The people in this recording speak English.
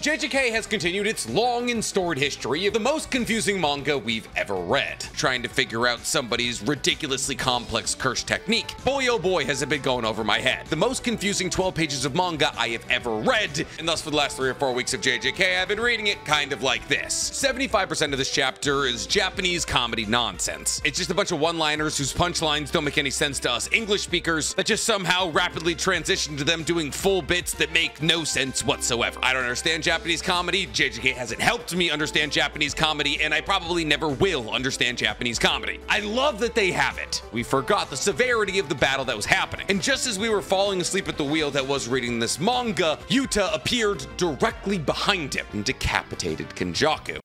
JJK has continued its long and storied history of the most confusing manga we've ever read. Trying to figure out somebody's ridiculously complex curse technique. Boy oh boy has it been going over my head. The most confusing 12 pages of manga I have ever read, and thus for the last three or four weeks of JJK, I've been reading it kind of like this. 75% of this chapter is Japanese comedy nonsense. It's just a bunch of one-liners whose punchlines don't make any sense to us English speakers that just somehow rapidly transition to them doing full bits that make no sense whatsoever. I don't understand Japanese comedy. JJK hasn't helped me understand Japanese comedy, and I probably never will understand Japanese comedy. I love that they have it. We forgot the severity of the battle that was happening. And just as we were falling asleep at the wheel that was reading this manga, Yuta appeared directly behind him and decapitated Kenjaku.